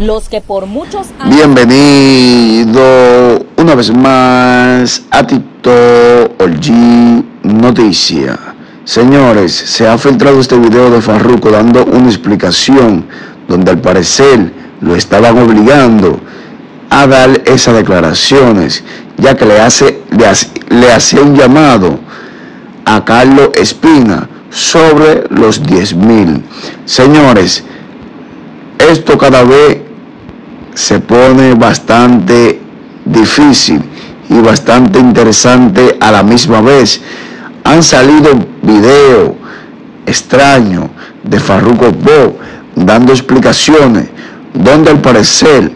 los que por muchos años... Bienvenido una vez más a TikTok G Noticia. Señores, se ha filtrado este video de Farruko dando una explicación donde al parecer lo estaban obligando a dar esas declaraciones, ya que le, hace, le, le hacía un llamado a Carlos Espina sobre los 10 mil. Señores, esto cada vez se pone bastante difícil y bastante interesante a la misma vez. Han salido videos extraños de Farruko Bo dando explicaciones donde al parecer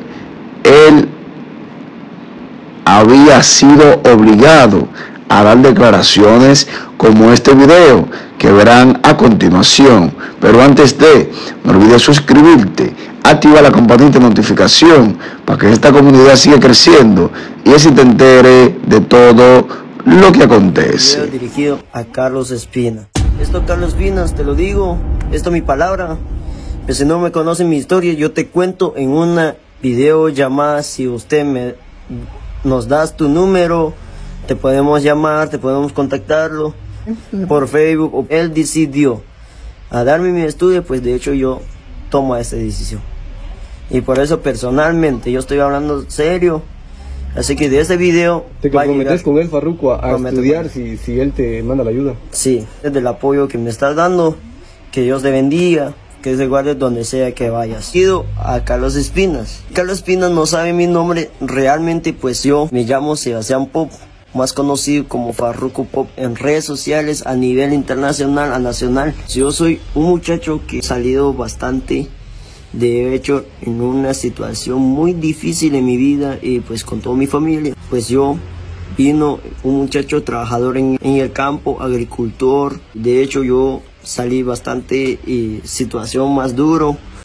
él había sido obligado a dar declaraciones como este video que verán a continuación. Pero antes de, no olvides suscribirte, activa la campanita de notificación para que esta comunidad siga creciendo y así te entere de todo lo que acontece. Video dirigido a Carlos Espina. Esto Carlos Espina, te lo digo, esto es mi palabra. Pero si no me conoce mi historia, yo te cuento en una video llamada si usted me nos das tu número, te podemos llamar, te podemos contactarlo por Facebook. Él decidió a darme mi estudio, pues de hecho yo tomo esa decisión. Y por eso personalmente yo estoy hablando serio. Así que de ese video... ¿Te comprometes con él, Farruko, a, estudiar si, si él te manda la ayuda? Sí, es del apoyo que me estás dando. Que Dios te bendiga que se guarde donde sea que vayas. Ido a Carlos Espinas. Carlos Espinas no sabe mi nombre realmente, pues yo me llamo Sebastián Pop, más conocido como Farruko Pop en redes sociales a nivel internacional, a nacional. Yo soy un muchacho que ha salido bastante de hecho en una situación muy difícil en mi vida y pues con toda mi familia. Pues yo vino un muchacho trabajador en, el campo, agricultor. De hecho yo salí bastante y situación más duro